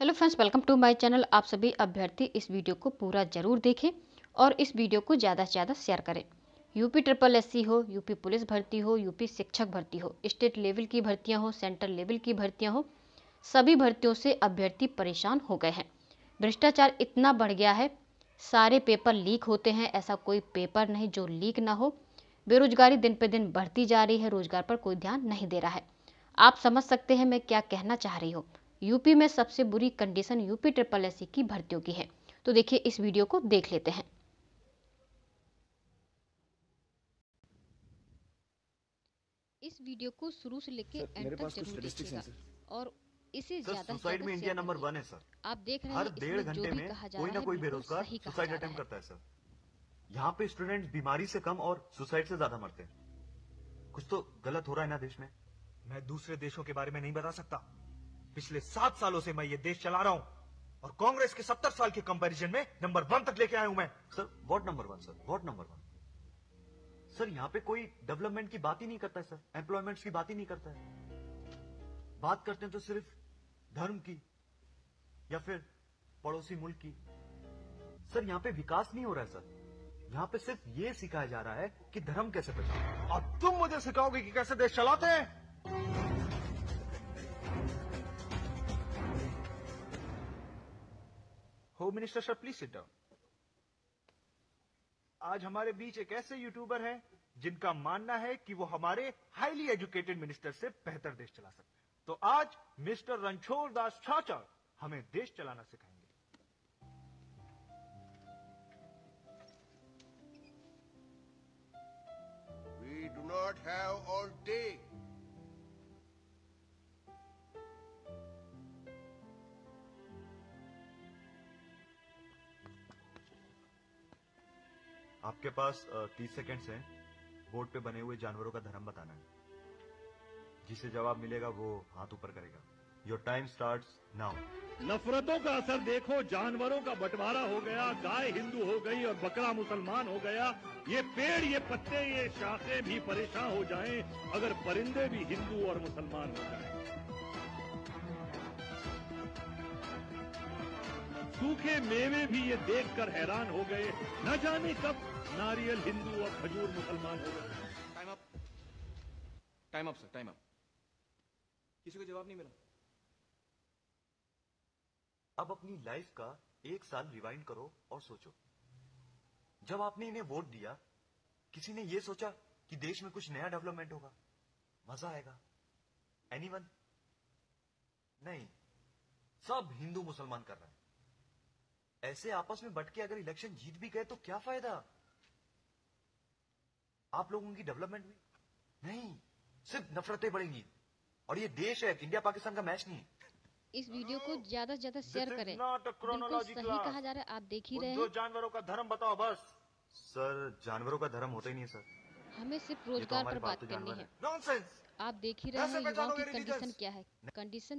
Hello friends, welcome to my channel. आप सभी अभ्यर्थी इस वीडियो को पूरा ज़रूर देखें और इस वीडियो को ज़्यादा से ज़्यादा शेयर करें। यूपी ट्रिपल एससी हो, यूपी पुलिस भर्ती हो, यूपी शिक्षक भर्ती हो स्टेट लेवल की भर्तियाँ हो सेंट्रल लेवल की भर्तियाँ हो, सभी भर्तियों से अभ्यर्थी परेशान हो गए हैं। भ्रष्टाचार इतना बढ़ गया है, सारे पेपर लीक होते हैं, ऐसा कोई पेपर नहीं जो लीक ना हो। बेरोजगारी दिन पे दिन बढ़ती जा रही है, रोज़गार पर कोई ध्यान नहीं दे रहा है। आप समझ सकते हैं मैं क्या कहना चाह रही हूँ। यूपी में सबसे बुरी कंडीशन यूपी ट्रिपल एस की भर्तियों की है। तो देखिए इस वीडियो को देख लेते हैं। इस वीडियो को शुरू से लेके एंड तक ज़रूर देखिएगा। और इसे ज़्यादा सुसाइड में इंडिया नंबर वन है सर। आप देख रहे हैं हर डेढ़ घंटे में कोई ना कोई बेरोजगार सुसाइड अटेम्प्ट करता है सर। यहाँ पे स्टूडेंट्स बीमारी से कम और सुसाइड से ज़्यादा मरते हैं। कुछ तो गलत हो रहा है ना देश में? मैं दूसरे देशों के बारे में नहीं बता सकता। पिछले सात सालों से मैं ये देश चला रहा हूँ और कांग्रेस के सत्तर साल के कंपैरिजन में नंबर वन तक लेके आया हूँ मैं। Sir what number one sir what number one sir यहाँ पे कोई डेवलपमेंट की बात ही नहीं करता है सर एम्प्लॉयमेंट की बात ही नहीं करता है। बात करते हैं तो सिर्फ़ धर्म की या फिर पड़ोसी मुल्क की। सर यहाँ पे विकास नहीं हो रहा है सर यहाँ पे सिर्फ़ ये सिखाया जा रहा है कि धर्म कैसे बचाओ और तुम मुझे सिखाओगे कि कैसे देश चलाते हैं? Home minister sir please sit down आज हमारे बीच एक ऐसे यूट्यूबर हैं जिनका मानना है कि वो हमारे हाईली एजुकेटेड मिनिस्टर से बेहतर देश चला सकते हैं तो आज मिस्टर रणछोड़ दास छाचा हमें देश चलाना सिखाएँगे We do not have all day. आपके पास तीस सेकेंड्स हैं। बोर्ड पे बने हुए जानवरों का धर्म बताना है। जिसे जवाब मिलेगा वो हाथ ऊपर करेगा। योर टाइम स्टार्ट नाउ नफरतों का असर देखो, जानवरों का बंटवारा हो गया, गाय हिंदू हो गई और बकरा मुसलमान हो गया। ये पेड़, ये पत्ते, ये शाखें भी परेशान हो जाएँ, अगर परिंदे भी हिंदू और मुसलमान हो जाएँ। सूखे मेवे भी ये देखकर हैरान हो गए। न जाने कब नारियल हिंदू और खजूर मुसलमान हो गए। Time up time up sir time up किसी को जवाब नहीं मिला। अब अपनी लाइफ का एक साल रिवाइंड करो और सोचो। जब आपने इन्हें वोट दिया किसी ने यह सोचा कि देश में कुछ नया डेवलपमेंट होगा मज़ा आएगा। एनीवन नहीं। सब हिंदू मुसलमान कर रहे हैं। ऐसे आपस में बट के अगर इलेक्शन जीत भी गए तो क्या फ़ायदा? आप लोगों की डेवलपमेंट हुई नहीं सिर्फ़ नफरतें बढ़ेंगी। और ये देश है इंडिया पाकिस्तान का मैच नहीं है। इस वीडियो को ज़्यादा से ज़्यादा शेयर करें। बिल्कुल सही कहा जा रहा है आप देख ही रहे हैं। जानवरों का धर्म बताओ बस। सर जानवरों का धर्म होता ही नहीं है सर। हमें सिर्फ़ तो रोज़गार पर बात करनी है। है। आप देख ही रहे हैं युवाओं की कंडीशन क्या है। कंडीशन